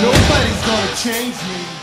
Nobody's gonna change me.